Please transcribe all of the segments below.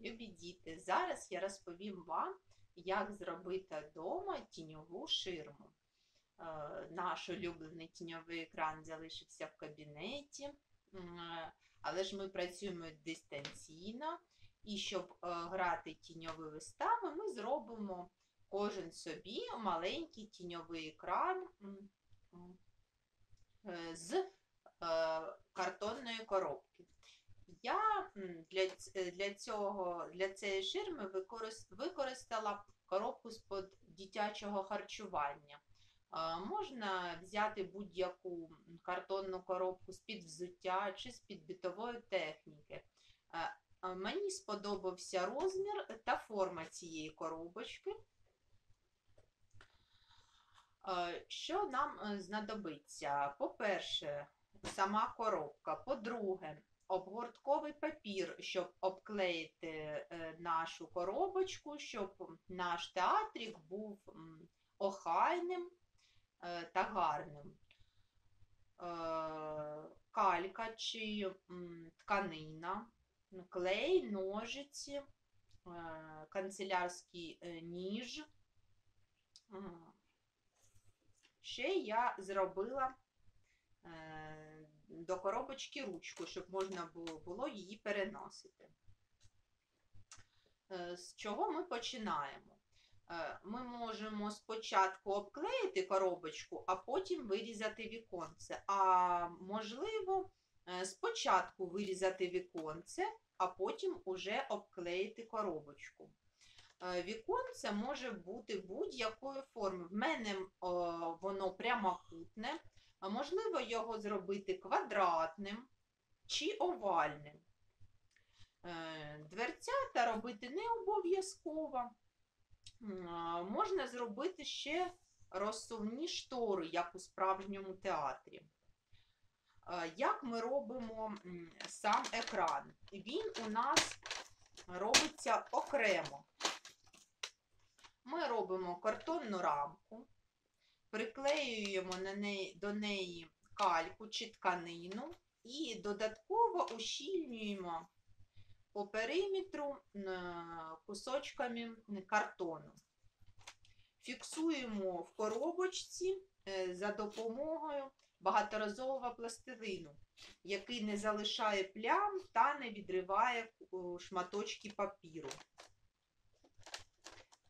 Любі діти, зараз я розповім вам, як зробити вдома тіньову ширму. Е, Наш улюблений тіньовий екран залишився в кабінеті, але ж ми працюємо дистанційно, і щоб е, грати тіньові вистави, ми зробимо кожен собі маленький тіньовий екран е, з картонної коробки. Я для, е, для, цього, для цієї ширми використала коробку з-под дитячого харчування. Можна взяти будь-яку картонну коробку з-під взуття чи з-під битової техніки. Мені сподобався розмір та форма цієї коробочки. Що нам е, знадобиться? По-перше, сама коробка. По-друге, обгортковий папір, щоб обклеїти е, нашу коробочку, щоб наш театрик був охайним е, та гарним. Е, Калька чи тканина, клей, ножиці, канцелярський ніж. Ще я зробила до коробочки ручку, щоб можна було, її переносити. Е, З чого ми починаємо? Е, Ми можемо спочатку обклеїти коробочку, а потім вирізати віконце. А можливо, е, спочатку вирізати віконце, а потім уже обклеїти коробочку. Віконце може бути будь-якої форми. В мене воно прямокутне, а можливо його зробити квадратним чи овальним. Е, Дверцята робити не обов'язково. Можна зробити ще розсувні штори, як у справжньому театрі. Е, Як ми робимо сам екран? Він у нас робиться окремо. Ми робимо картонну рамку, приклеюємо на неї, до неї кальку чи тканину і додатково ущільнюємо по периметру е, кусочками картону. Фіксуємо в коробочці е, за допомогою багаторазового пластилину, який не залишає плям та не відриває е, шматочки папіру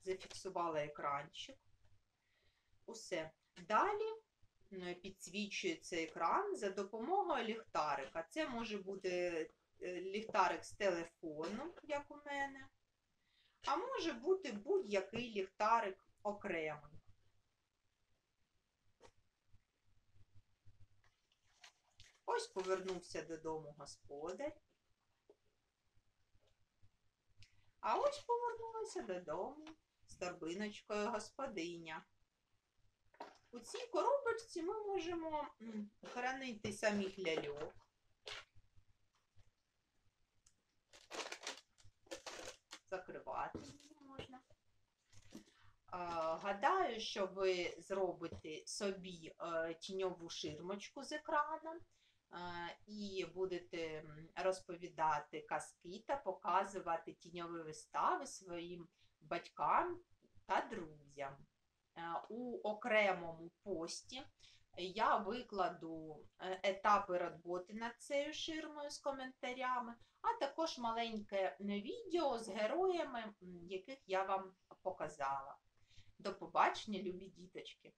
зафіксувала екранчик. Усе. Далі е, підсвічується екран за допомогою ліхтарика. Це може бути е, ліхтарик з телефону, як у мене, а може бути будь-який ліхтарик окремий. Ось повернувся додому господар. А ось повернулася додому з торбиночкою господиня. У цій коробочці ми можемо хранити самих ляльок. Закривати її можна. Гадаю, що ви зробите собі е, тіньову ширмочку з екраном е, і будете розповідати казки та показувати тіньові вистави своїм батькам та друзям. Е, У окремому пості я викладу е, етапи роботи над цією ширмою з коментарями, а також маленьке відео з героями, яких я вам показала. До побачення, любі діточки!